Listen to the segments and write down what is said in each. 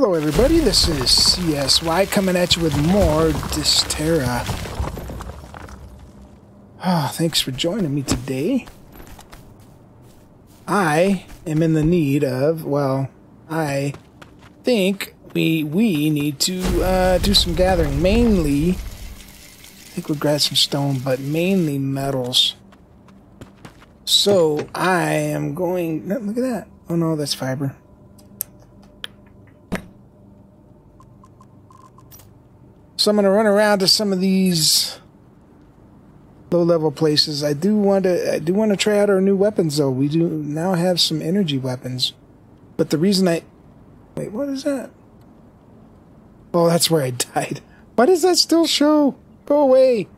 Hello everybody, this is CSY coming at you with more Dysterra. Ah, thanks for joining me today. I am in the need of, well, I think we we need to uh, do some gathering. Mainly, I think we'll grab some stone, but mainly metals. So I am going. Look at that! Oh no, that's fiber. So I'm going to run around to some of these low level places. I do want to I do want to try out our new weapons though. We do now have some energy weapons. But the reason I Wait, what is that? Oh, that's where I died. Why does that still show? Go away.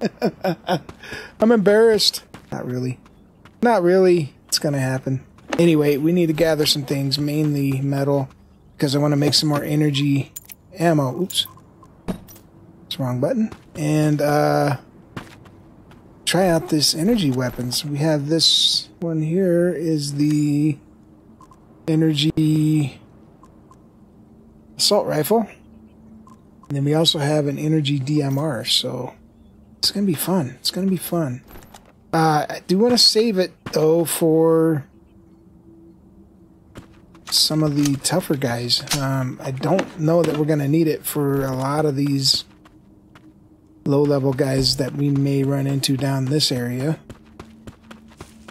I'm embarrassed. Not really. Not really. It's going to happen. Anyway, we need to gather some things, mainly metal, because I want to make some more energy ammo. Oops. It's wrong button. And, uh, try out this energy weapons. We have this one here is the energy assault rifle. And then we also have an energy DMR, so it's going to be fun. It's going to be fun. Uh, I do want to save it, though, for some of the tougher guys. Um, I don't know that we're going to need it for a lot of these low-level guys that we may run into down this area.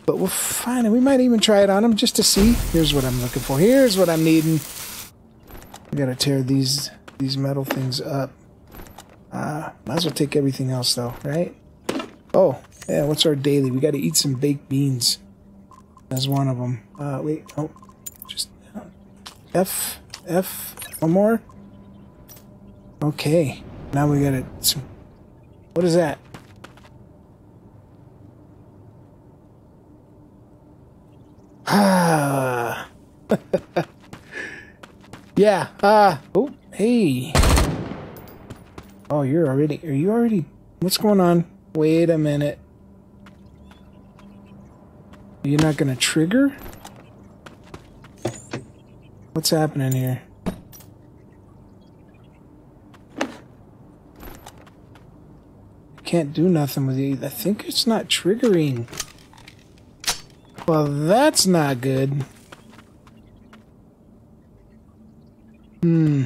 But we'll find it. We might even try it on them just to see. Here's what I'm looking for. Here's what I'm needing. I gotta tear these these metal things up. Uh, might as well take everything else though, right? Oh, yeah, what's our daily? We gotta eat some baked beans. That's one of them. Uh, wait, oh, just uh, F, F, one more. Okay, now we gotta, what is that? Ah. yeah, uh, oh, hey. Oh, you're already, are you already, what's going on? Wait a minute. You're not gonna trigger? What's happening here? Can't do nothing with you. I think it's not triggering. Well, that's not good. Hmm.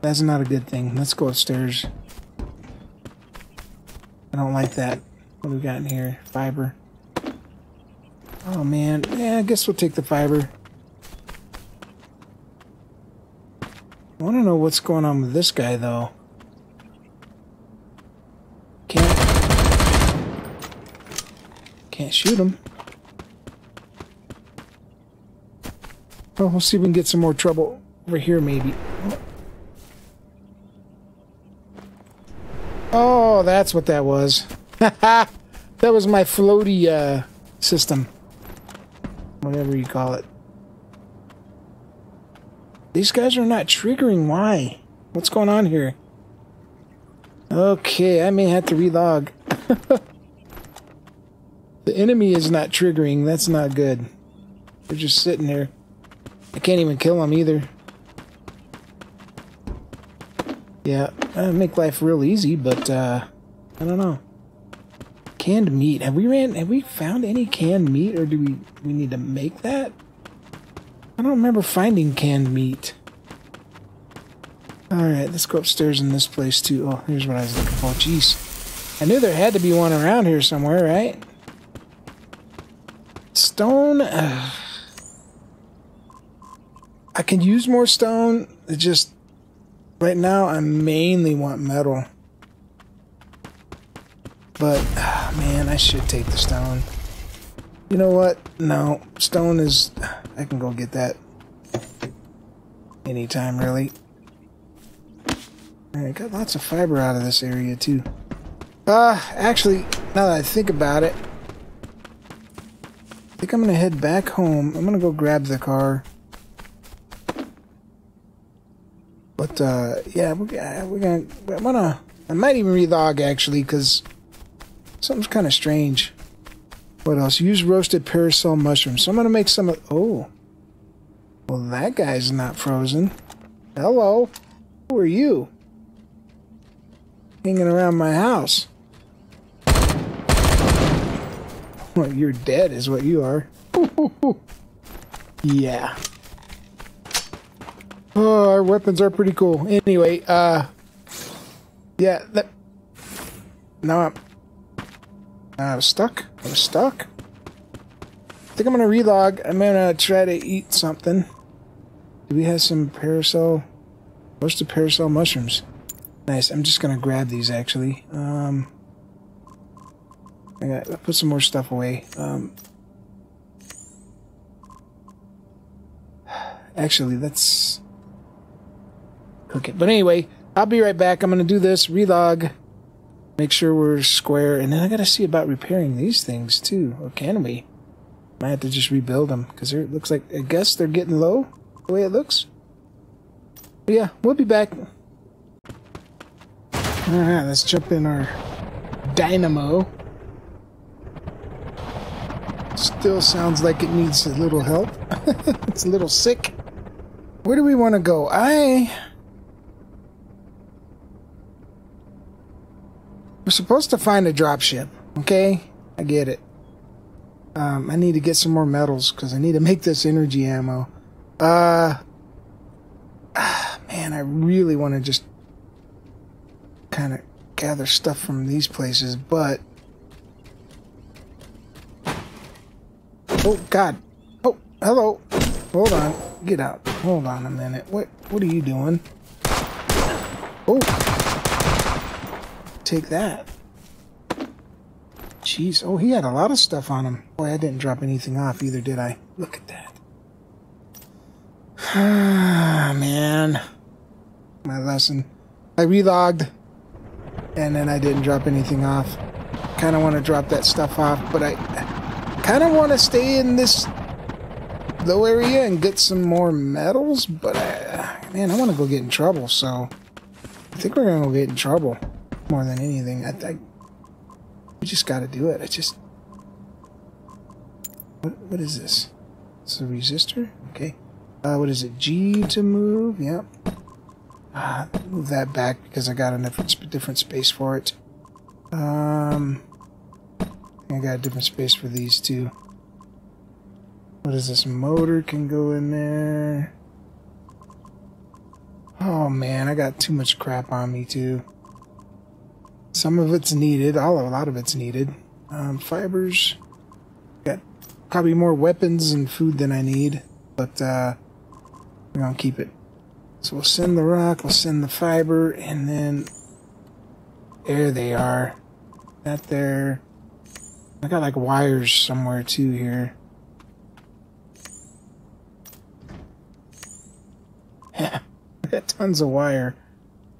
That's not a good thing. Let's go upstairs. I don't like that. What do we got in here? Fiber. Oh, man. Yeah, I guess we'll take the fiber. I want to know what's going on with this guy, though. Can't... Can't shoot him. Well, we'll see if we can get some more trouble over here, maybe. Oh, that's what that was. that was my floaty uh, system. Whatever you call it. These guys are not triggering. Why? What's going on here? Okay, I may have to relog. the enemy is not triggering. That's not good. They're just sitting there. I can't even kill them either. Yeah, make life real easy, but uh, I don't know. Canned meat. Have we ran? Have we found any canned meat, or do we we need to make that? I don't remember finding canned meat. All right, let's go upstairs in this place too. Oh, here's what I was looking for. Jeez, I knew there had to be one around here somewhere, right? Stone. Uh, I can use more stone. It just Right now, I mainly want metal. But, oh, man, I should take the stone. You know what? No, stone is... I can go get that anytime, really. I got lots of fiber out of this area, too. Uh, actually, now that I think about it, I think I'm to head back home. I'm to go grab the car. But uh, yeah, we're, we're gonna. I'm gonna. I might even relog actually because something's kind of strange. What else? Use roasted parasol mushrooms. So I'm gonna make some. Of, oh, Well, that guy's not frozen. Hello? Who are you? Hanging around my house. Well, you're dead is what you are. yeah. Oh, our weapons are pretty cool. Anyway, uh... Yeah, that... Now I'm... I was stuck. I'm stuck. I think I'm gonna relog. I'm gonna try to eat something. Do we have some parasol? What's the parasol mushrooms? Nice. I'm just gonna grab these actually. Um, I got I put some more stuff away. Um, actually, let's cook it. But anyway, I'll be right back. I'm gonna do this relog, make sure we're square, and then I gotta see about repairing these things too. Or can we? Might have to just rebuild them because it looks like I guess they're getting low the way it looks. But yeah, we'll be back. Alright, let's jump in our dynamo. Still sounds like it needs a little help. it's a little sick. Where do we want to go? I... We're supposed to find a dropship, okay? I get it. Um, I need to get some more metals because I need to make this energy ammo. Uh, ah, man, I really want to just kind of gather stuff from these places, but oh God, oh hello, hold on, get out, hold on a minute. What what are you doing? Oh, take that. Jeez, oh he had a lot of stuff on him. Boy, I didn't drop anything off either, did I? Look at that. Ah, man. My lesson. I relogged, and then I didn't drop anything off. Kind of want to drop that stuff off, but I kind of want to stay in this low area and get some more metals, but I, man, I want to go get in trouble, so I think we're going to go get in trouble more than anything. I, I we just got to do it. I just... What, what is this? It's a resistor? Okay. Uh, what is it? G to move? Yep. Uh, move that back because I got a different, different space for it. Um, I got a different space for these two. What is this? Motor can go in there. Oh man, I got too much crap on me too. Some of it's needed. All a lot of it's needed. Um, fibers. Got probably more weapons and food than I need, but uh, we're gonna keep it. So we'll send the rock, we'll send the fiber, and then there they are. That there. I got like wires somewhere too here. Yeah, tons of wire.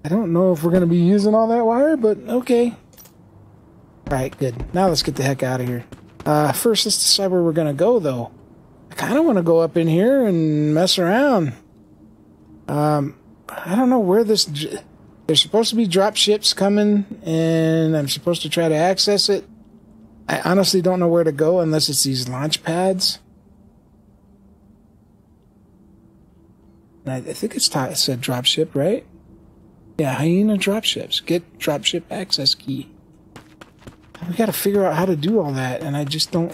I don't know if we're gonna be using all that wire, but okay. Alright, good. Now let's get the heck out of here. Uh, first, let's decide where we're gonna go, though. I kind of want to go up in here and mess around. Um, I don't know where this. There's supposed to be drop ships coming, and I'm supposed to try to access it. I honestly don't know where to go unless it's these launch pads. I, I think it's it said dropship, right? Yeah, hyena dropships. Get dropship access key. We got to figure out how to do all that, and I just don't.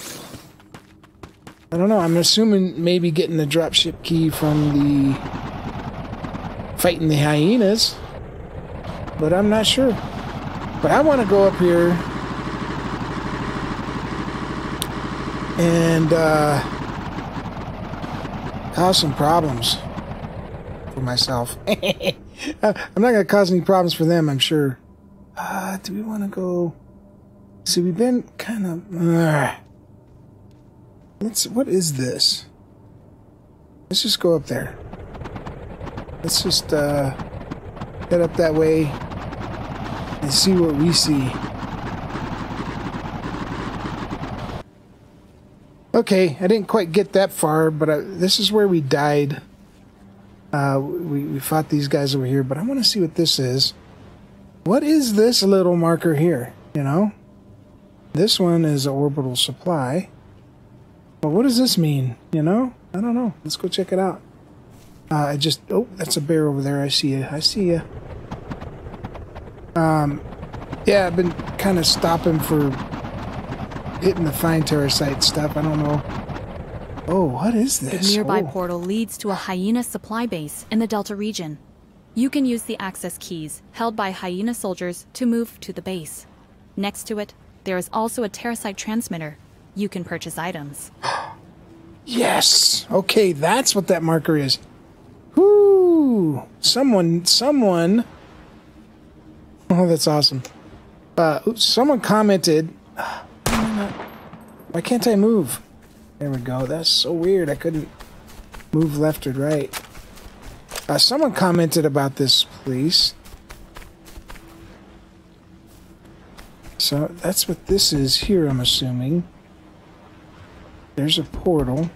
I don't know. I'm assuming maybe getting the dropship key from the fighting the hyenas, but I'm not sure. But I want to go up here and uh, cause some problems for myself. I'm not going to cause any problems for them, I'm sure. Uh, do we want to go... See, we've been kind of... Uh, let's... What is this? Let's just go up there. Let's just uh, head up that way and see what we see. Okay, I didn't quite get that far, but I, this is where we died. Uh, we, we fought these guys over here, but I want to see what this is. What is this little marker here? You know? This one is orbital supply. But what does this mean? You know? I don't know. Let's go check it out. Uh, I just... Oh, that's a bear over there. I see you. I see you. Um, yeah, I've been kind of stopping for hitting the fine terracite stuff. I don't know. Oh, what is this? The nearby oh. portal leads to a Hyena supply base in the Delta region. You can use the access keys held by Hyena soldiers to move to the base. Next to it, there is also a terracite transmitter. You can purchase items. Yes. Okay, that's what that marker is. Whoo! Someone, someone. Oh, that's awesome. Uh, oops, someone commented. Why can't I move? There we go. That's so weird. I couldn't move left or right. Uh, someone commented about this place. So that's what this is here, I'm assuming. There's a portal.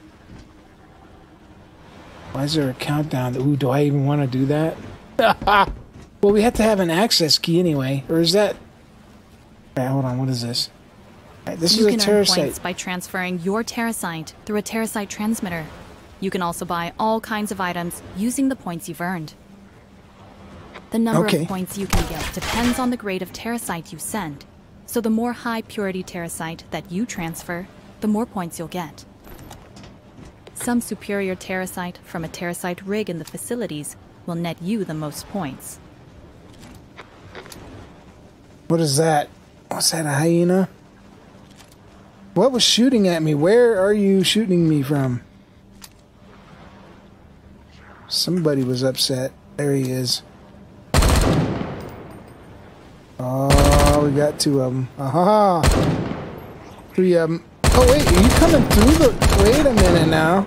Why is there a countdown? Ooh, do I even want to do that? well, we have to have an access key anyway. Or is that... Alright, hold on. What is this? This you is a can earn points by transferring your terracite through a terracite transmitter. You can also buy all kinds of items using the points you've earned. The number Okay. of points you can get depends on the grade of terracite you send. So the more high purity terracite that you transfer, the more points you'll get. Some superior terracite from a terracite rig in the facilities will net you the most points. What is that? What's that, a hyena? What was shooting at me? Where are you shooting me from? Somebody was upset. There he is. Oh, we got two of them. Aha! Three of them. Oh, wait, are you coming through the... Wait a minute now.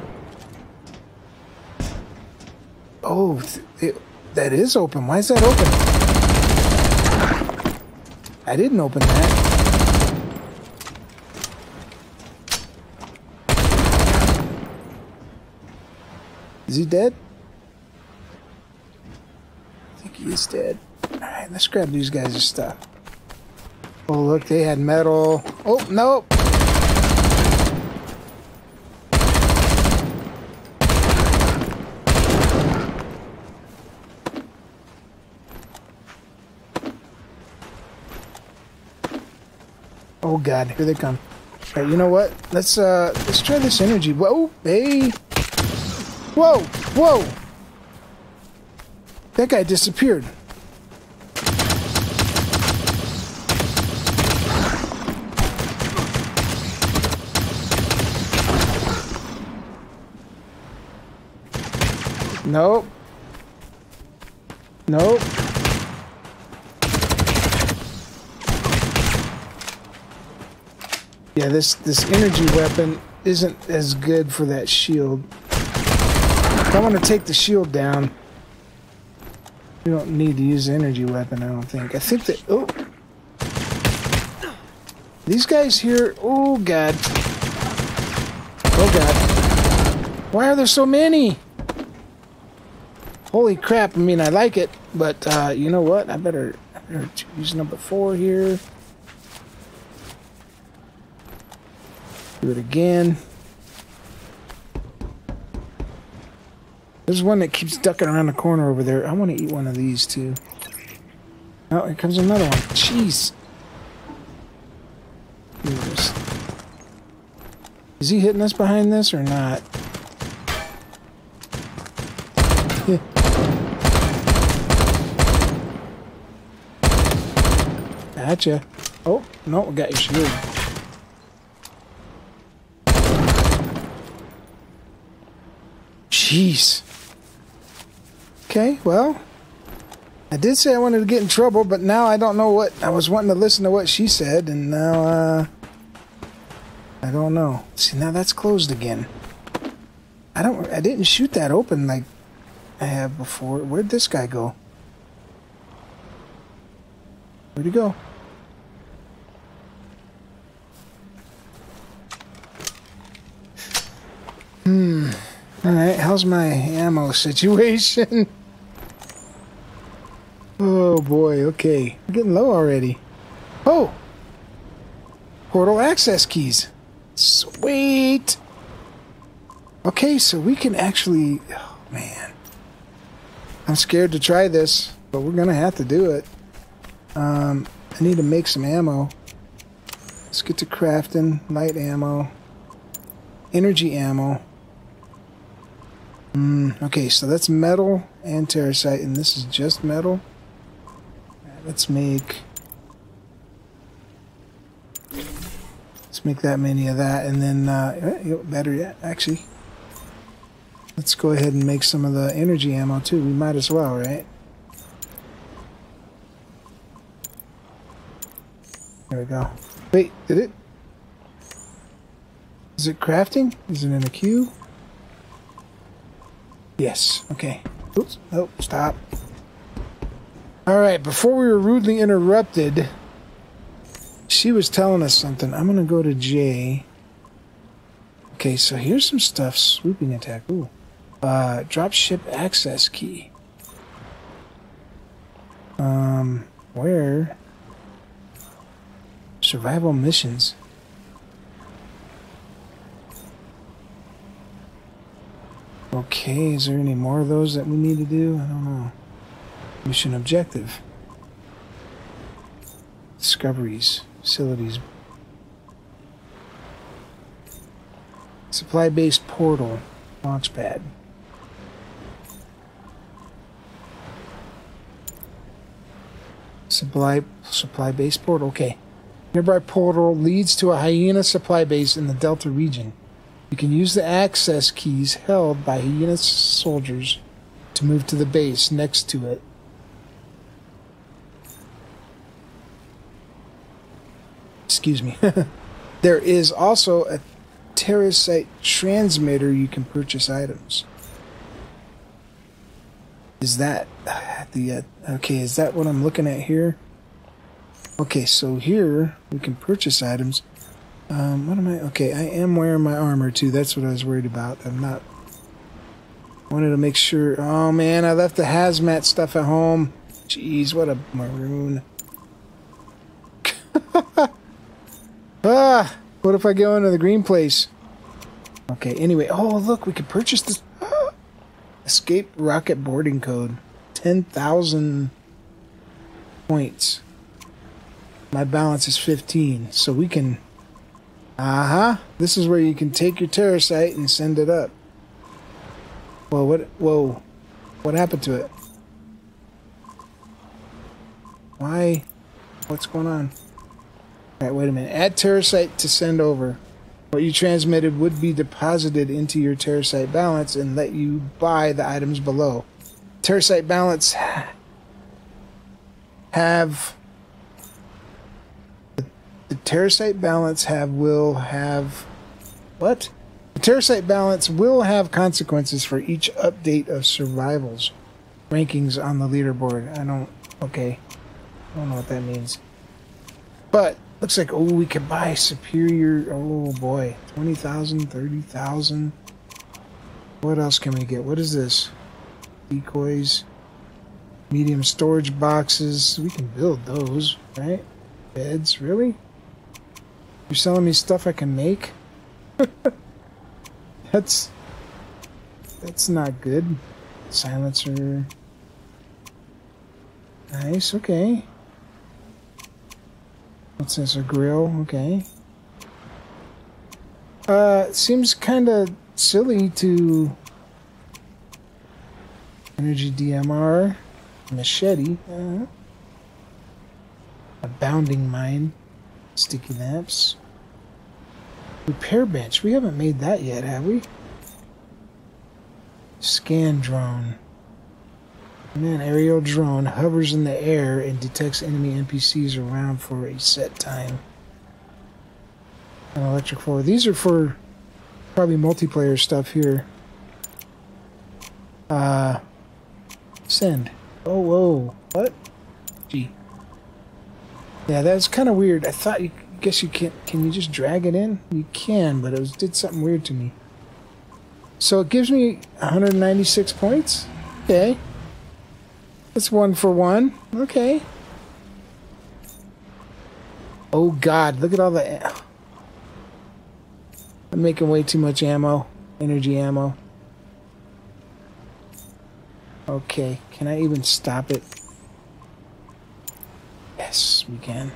Oh, it, that is open. Why is that open? I didn't open that. Is he dead? I think he is dead. Alright, let's grab these guys' stuff. Oh, look, they had metal. Oh, no! Oh god, here they come. Alright, you know what? Let's uh let's try this energy. Whoa, hey. Whoa, whoa. That guy disappeared. Nope. Nope. Yeah, this this energy weapon isn't as good for that shield. I want to take the shield down, we don't need to use the energy weapon. I don't think. I think that. Oh, these guys here. Oh god. Oh god. Why are there so many? Holy crap! I mean, I like it, but uh, you know what? I better, I better use number four here. Do it again. There's one that keeps ducking around the corner over there. I want to eat one of these too. Oh, here comes another one. Jeez. Is he hitting us behind this or not? Gotcha. Oh, no, we got your shield. Jeez. Okay, well, I did say I wanted to get in trouble, but now I don't know what I was wanting to listen to what she said, and now uh, I don't know. See, now that's closed again. I don't. I didn't shoot that open like I have before. Where'd this guy go? Where'd he go? Hmm. All right. How's my ammo situation? boy. Okay. We're getting low already. Oh. Portal access keys. Sweet. Okay, so we can actually. Oh man. I'm scared to try this, but we're gonna have to do it. Um, I need to make some ammo. Let's get to crafting. Light ammo. Energy ammo. Mm, okay, so that's metal and terracite, and this is just metal. Let's make... Let's make that many of that, and then, uh, better yet, actually. Let's go ahead and make some of the energy ammo too. We might as well, right? There we go. Wait, did it? Is it crafting? Is it in a queue? Yes. Okay. Oops. Nope. Stop. Alright, before we were rudely interrupted, she was telling us something. I'm going to go to J. Okay, so here's some stuff. Swooping attack. Ooh. Uh, dropship access key. Um, where? Survival missions. Okay, is there any more of those that we need to do? I don't know. Mission objective. Discoveries. Facilities. Supply base portal. Launchpad. Supply supply base portal. Okay. Nearby portal leads to a hyena supply base in the Delta region. You can use the access keys held by hyena soldiers to move to the base next to it. Excuse me. there is also a Terracite transmitter you can purchase items. Is that the uh, okay? Is that what I'm looking at here? Okay, so here we can purchase items. Um, what am I? Okay, I am wearing my armor too. That's what I was worried about. I'm not. Wanted to make sure. Oh man, I left the hazmat stuff at home. Jeez, what a maroon. Ah, what if I go into the green place? Okay, anyway. Oh, look, we could purchase this. Escape rocket boarding code. 10,000 points. My balance is 15, so we can... Uh-huh. This is where you can take your terracite and send it up. Whoa, what... Whoa. What happened to it? Why? What's going on? Alright, wait a minute. Add terracite to send over. What you transmitted would be deposited into your Terracite balance and let you buy the items below. Terracite balance have the, the Terracite balance have will have what? The Terracite balance will have consequences for each update of survivals rankings on the leaderboard. I don't okay. I don't know what that means. But Looks like, oh, we could buy superior, oh boy, 20,000, 30,000. What else can we get? What is this? Decoys, medium storage boxes. We can build those, right? Beds, really? You're selling me stuff I can make? that's, that's not good. Silencer. Nice, okay. What's this, a grill? Okay. Uh, seems kind of silly to... Energy DMR. Machete. Uh, a bounding mine. Sticky lamps. Repair bench. We haven't made that yet, have we? Scan drone. An aerial drone hovers in the air and detects enemy NPCs around for a set time. An electric floor. These are for probably multiplayer stuff here. Uh, send. Oh, whoa. What? Gee. Yeah, that's kind of weird. I thought you, guess you can't, can you just drag it in? You can, but it was, did something weird to me. So it gives me 196 points? Okay. It's one for one. Okay. Oh god, look at all the... I'm making way too much ammo. Energy ammo. Okay, can I even stop it? Yes, we can.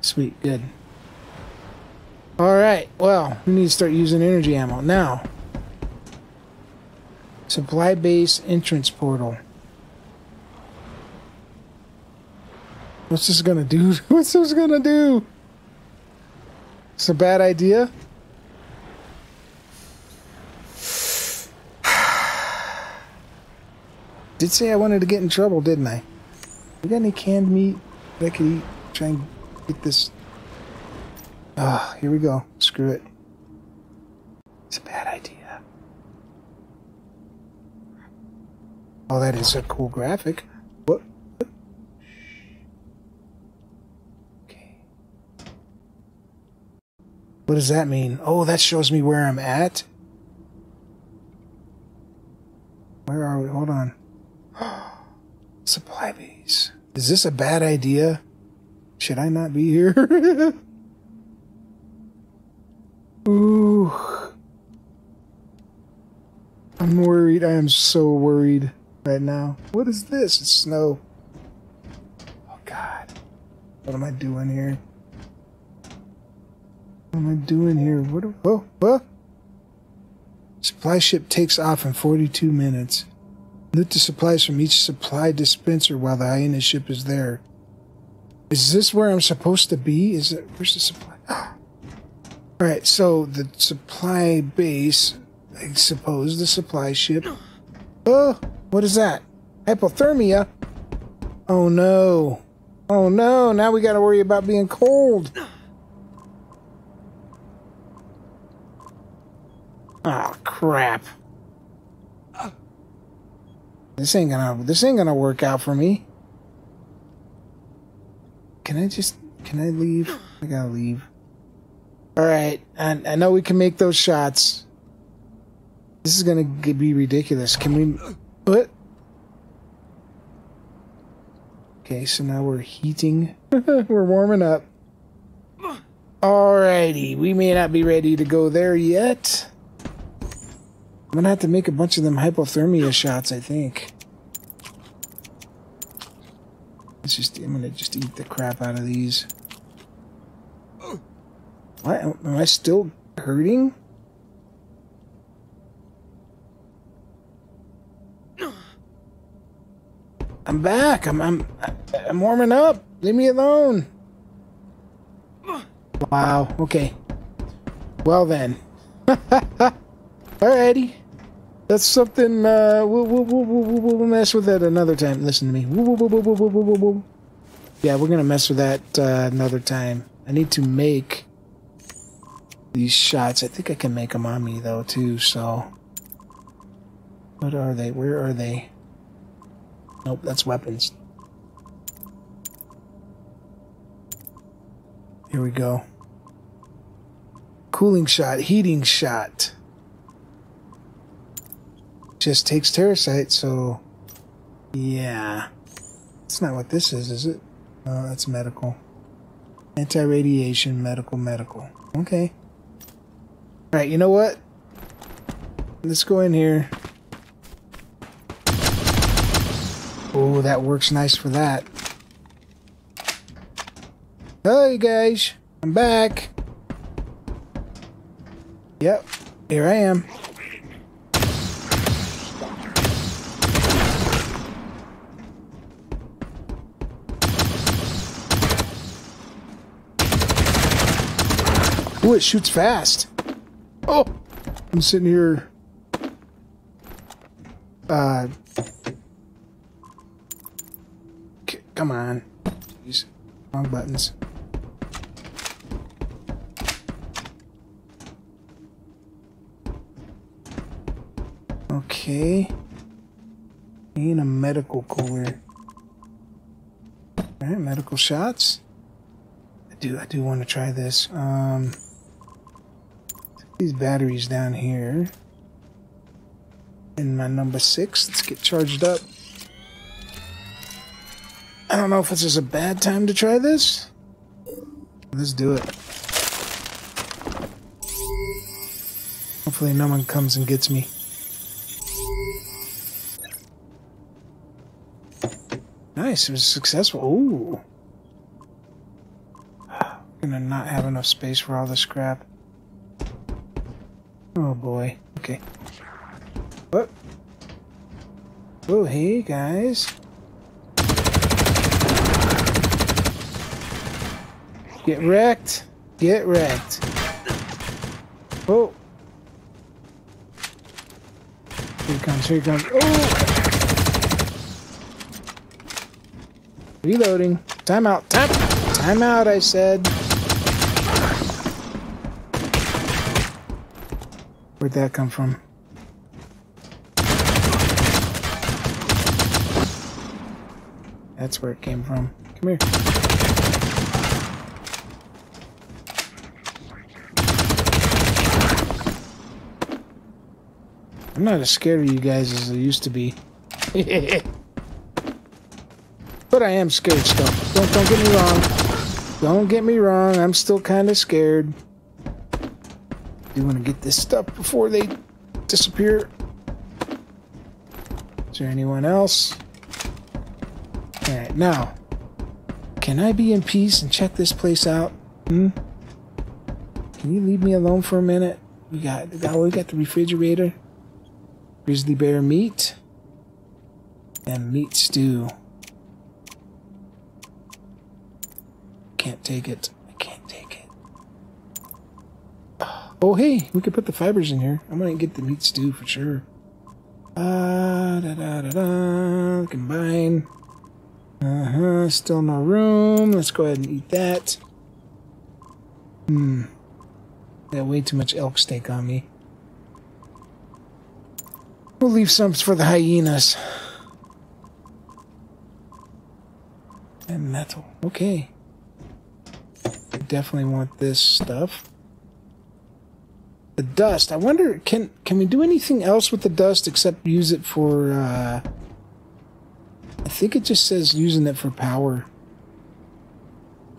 Sweet, good. Alright, well, we need to start using energy ammo. Now, supply base entrance portal. What's this gonna do? What's this gonna do? It's a bad idea? Did say I wanted to get in trouble, didn't I? You got any canned meat that I could eat? Try and get this. Ah, here we go. Screw it. It's a bad idea. Oh, that is a cool graphic. What? Okay. What does that mean? Oh, that shows me where I'm at. Where are we? Hold on. Supply base. Is this a bad idea? Should I not be here? Ooh. I'm worried. I am so worried right now. What is this? It's snow. Oh, God. What am I doing here? What am I doing here? What? Oh, what? Supply ship takes off in 42 minutes. Loot the supplies from each supply dispenser while the hyena ship is there. Is this where I'm supposed to be? Is it? Where's the supply? Alright, so the supply base, I suppose the supply ship. Oh, what is that? Hypothermia? Oh no. Oh no, now we gotta worry about being cold. Oh crap. This ain't gonna this ain't gonna work out for me. Can I just can I leave? I gotta leave. Alright, I, I know we can make those shots. This is gonna be ridiculous. Can we what? Okay, so now we're heating. we're warming up. Alrighty, we may not be ready to go there yet. I'm gonna have to make a bunch of them hypothermia shots, I think. Let's just, I'm gonna just eat the crap out of these. What? Am I still hurting? I'm back. I'm, I'm, I'm warming up. Leave me alone. Wow. Okay. Well then. Alrighty. That's something, uh, we'll, we'll, we'll, we'll, mess with that another time. Listen to me. Yeah, we're gonna mess with that uh, another time. I need to make these shots. I think I can make them on me, though, too, so... What are they? Where are they? Nope, that's weapons. Here we go. Cooling shot, heating shot just takes terracite, so yeah. That's not what this is, is it? Oh, that's medical. Anti-radiation, medical, medical. Okay. Alright, you know what? Let's go in here. Oh, that works nice for that. Hey guys, I'm back. Yep, here I am. Oh, it shoots fast. Oh, I'm sitting here. Uh, come on. Jeez. Wrong buttons. Okay. Need a medical cooler. Alright, medical shots. I do I do want to try this. Um these batteries down here. In my number six, let's get charged up. I don't know if this is a bad time to try this. Let's do it. Hopefully no one comes and gets me. nice. It was successful. Ooh. I'm Gonna not have enough space for all the scrap. Oh boy. Okay. What? Oh, hey guys. Get wrecked. Get wrecked. Oh. Here he comes, here he comes. Oh! Reloading. Time out. Time, time out, I said. Where'd that come from? That's where it came from. Come here. I'm not as scared of you guys as I used to be. but I am scared still. Don't, don't get me wrong. Don't get me wrong. I'm still kind of scared. Do want to get this stuff before they disappear. Is there anyone else? Alright, now. Can I be in peace and check this place out? Hmm? Can you leave me alone for a minute? We got, got, we got the refrigerator. Grizzly bear meat. And meat stew. Can't take it. I can't take it. Oh, hey, we could put the fibers in here. I'm gonna get the meat stew for sure. Ah, da da da da. Combine. Uh huh. Still no room. Let's go ahead and eat that. Hmm. Got way too much elk steak on me. We'll leave some for the hyenas. And metal. Okay. I definitely want this stuff. The dust. I wonder, can can we do anything else with the dust except use it for, uh... I think it just says using it for power.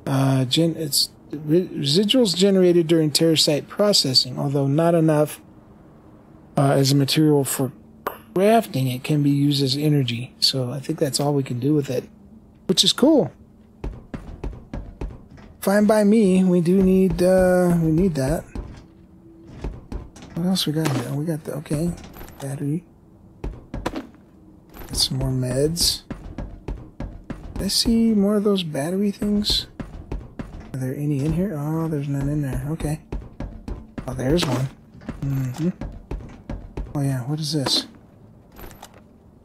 Uh, gen it's residuals generated during terracite processing, although not enough uh, as a material for crafting, it can be used as energy. So I think that's all we can do with it, which is cool. Fine by me. We do need uh, we need that. What else we got here? We got the okay battery. Got some more meds. Did I see more of those battery things? Are there any in here? Oh, there's none in there. Okay. Oh, there's one. Mm-hmm. Oh yeah, what is this?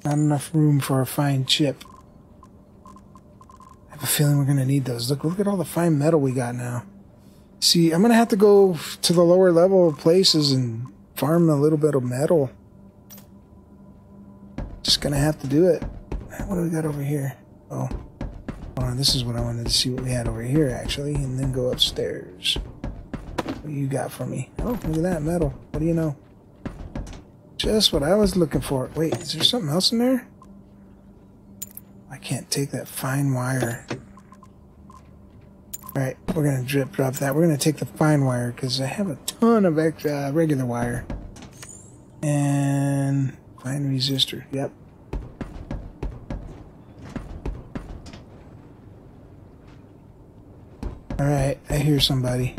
Not enough room for a fine chip. I have a feeling we're gonna need those. Look, look at all the fine metal we got now. See, I'm gonna have to go to the lower level of places and farm a little bit of metal. Just gonna have to do it. What do we got over here? Oh. This is what I wanted to see what we had over here, actually, and then go upstairs. What you got for me? Oh, look at that metal. What do you know? Just what I was looking for. Wait, is there something else in there? I can't take that fine wire. Alright, we're going to drip drop that. We're to take the fine wire because I have a ton of extra uh, regular wire. And fine resistor. Yep. Alright, I hear somebody.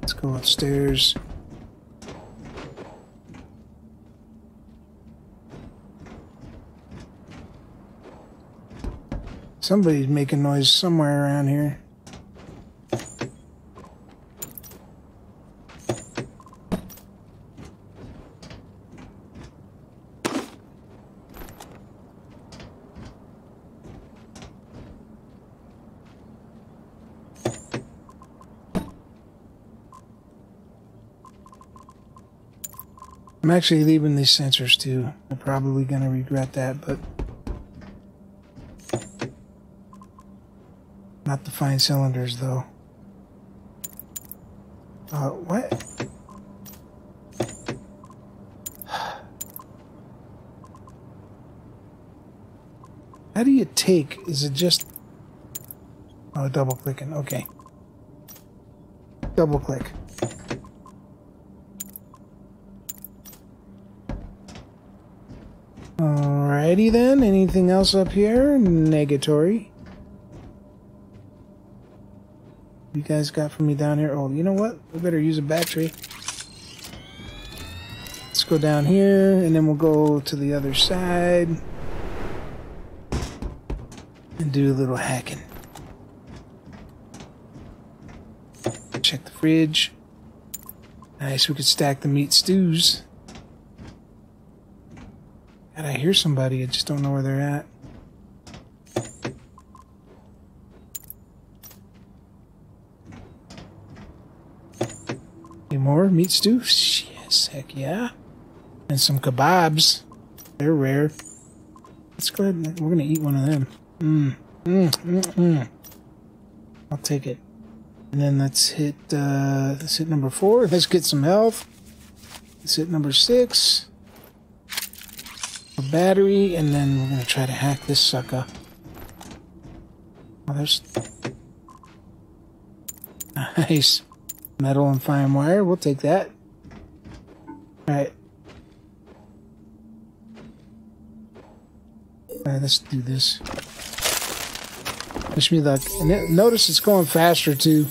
Let's go upstairs. Somebody's making noise somewhere around here. I'm actually leaving these sensors too. I'm probably going to regret that, but Not the fine cylinders, though. Uh, what? How do you take? Is it just... Oh, double clicking. Okay. Double click. Alright. Alrighty then. Anything else up here? Negatory. You guys got for me down here? Oh, you know what? We better use a battery. Let's go down here, and then we'll go to the other side. And do a little hacking. Check the fridge. Nice, we could stack the meat stews. God, I hear somebody, I just don't know where they're at. Any more meat stew? Yes, heck yeah. And some kebabs. They're rare. Let's go ahead and we're gonna eat one of them. Mmm. Mmm. Mmm. Mm. I'll take it. And then let's hit uh let's hit number four. Let's get some health. Let's hit number six. Battery, and then we're gonna try to hack this sucker. Oh, there's nice metal and fine wire. We'll take that. All right. All right, let's do this. Wish me luck. And it, notice it's going faster too.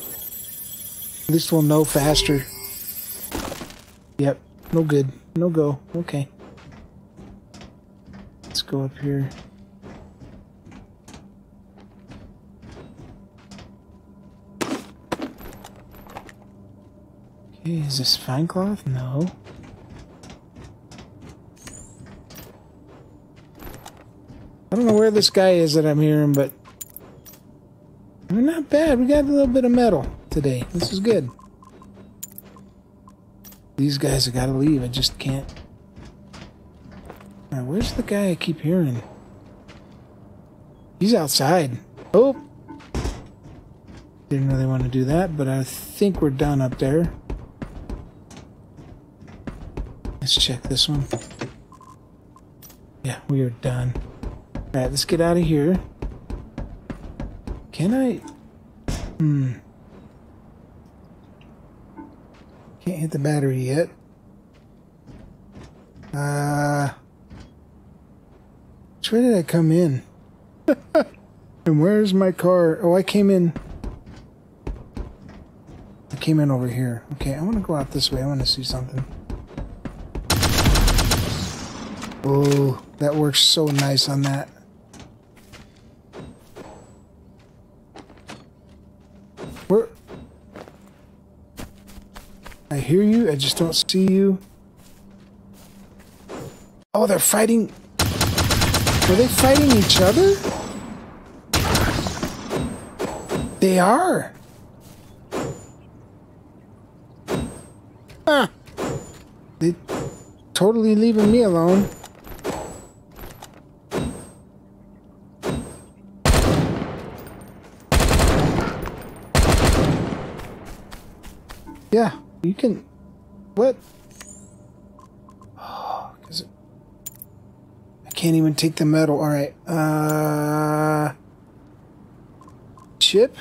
At least we'll know faster. Yep. No good. No go. Okay. Go up here. Okay, is this fine cloth? No. I don't know where this guy is that I'm hearing, but we're not bad. We got a little bit of metal today. This is good. These guys have got to leave. I just can't. Where's the guy I keep hearing? He's outside. Oh! Didn't really want to do that, but I think we're done up there. Let's check this one. Yeah, we are done. Alright, let's get out of here. Can I... Hmm. Can't hit the battery yet. Uh... Way did I come in? and where's my car? Oh, I came in... I came in over here. Okay, I want to go out this way. I want to see something. Oh, that works so nice on that. Where? I hear you, I just don't see you. Oh, they're fighting. Are they fighting each other? They are. Huh. They totally leaving me alone. Yeah, you can. What? Oh, cause it, I can't even take the metal. All right. Uh, chip.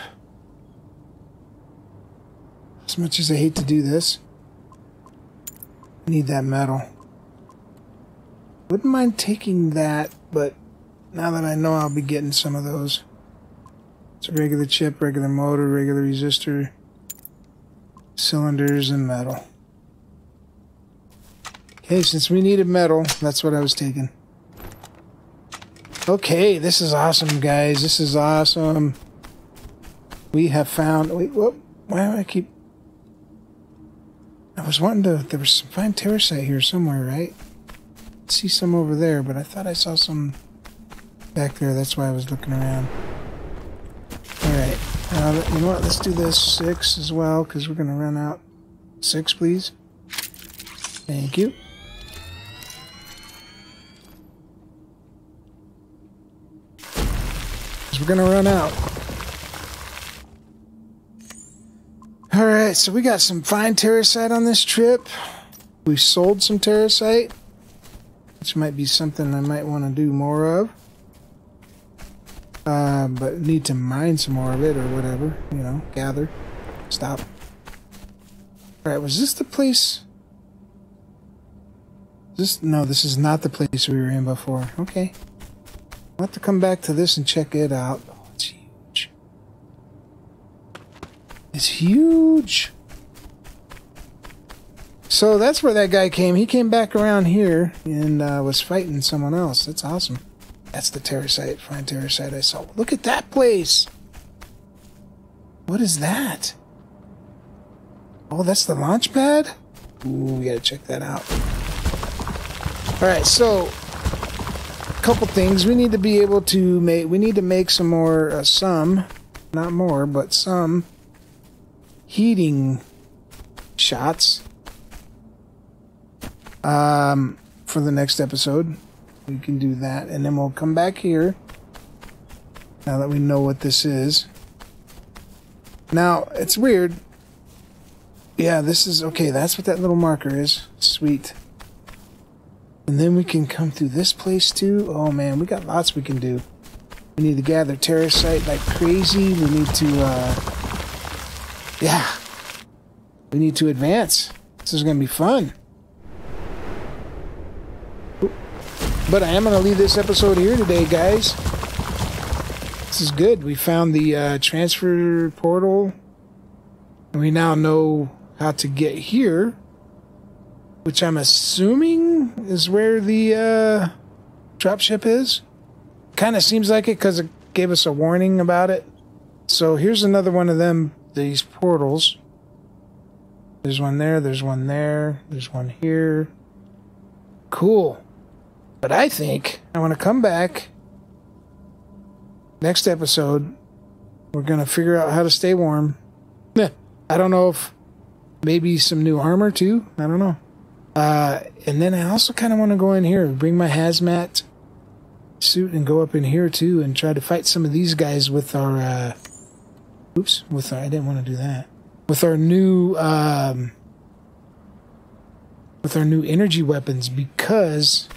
As much as I hate to do this, I need that metal. Wouldn't mind taking that, but now that I know I'll be getting some of those. It's a regular chip, regular motor, regular resistor cylinders and metal. Okay, since we needed metal, that's what I was taking. Okay, this is awesome, guys. This is awesome. We have found... Wait, what? Why do I keep... I was wanting to... There was some fine terracite here somewhere, right? I see some over there, but I thought I saw some back there. That's why I was looking around. Alright. Uh, you know what? Let's do this six as well, because we're going to run out. Six, please. Thank you. We're to run out. Alright, so we got some fine terracite on this trip. We sold some terracite, which might be something I might want to do more of. Uh, but need to mine some more of it or whatever, you know, gather. Stop. Alright, was this the place? This No, this is not the place we were in before. Okay. I'll have to come back to this and check it out. Oh, it's huge. It's huge. So that's where that guy came. He came back around here and uh, was fighting someone else. That's awesome. That's the terracite, fine terracite I saw. Look at that place. What is that? Oh, that's the launch pad? Ooh, we gotta check that out. Alright, so couple things. We need to be able to make we need to make some more uh, some, not more, but some heating shots um, for the next episode. We can do that, and then we'll come back here. Now that we know what this is. Now, it's weird. Yeah, this is okay. That's what that little marker is. Sweet. And then we can come through this place too. Oh man, we got lots we can do. We need to gather terracite like crazy. We need to, uh, yeah. We need to advance. This is going to be fun. But I am going to leave this episode here today, guys. This is good. We found the uh, transfer portal. And we now know how to get here. Which I'm assuming is where the uh, dropship is. Kind of seems like it because it gave us a warning about it. So here's another one of them, these portals. There's one there, there's one there, there's one here. Cool. But I think I want to come back next episode. We're going to figure out how to stay warm. I don't know if maybe some new armor too. I don't know. Uh, and then I also kind of want to go in here, and bring my hazmat suit and go up in here too and try to fight some of these guys with our, uh, oops, with our, I didn't want to do that. With our new, um, with our new energy weapons because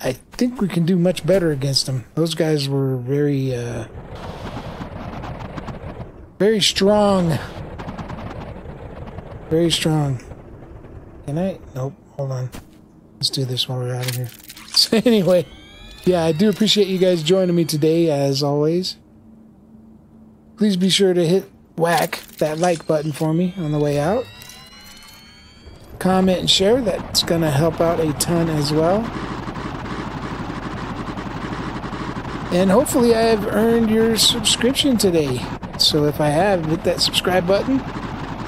I think we can do much better against them. Those guys were very, uh, very strong. Very strong. Can I? Nope. Hold on. Let's do this while we're out of here. So anyway, yeah, I do appreciate you guys joining me today, as always. Please be sure to hit whack that like button for me on the way out. Comment and share. That's going to help out a ton as well. And hopefully I have earned your subscription today. So if I have, hit that subscribe button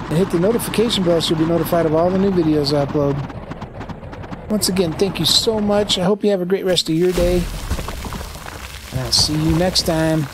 and hit the notification bell so you'll be notified of all the new videos I upload. Once again, thank you so much. I hope you have a great rest of your day. And I'll see you next time.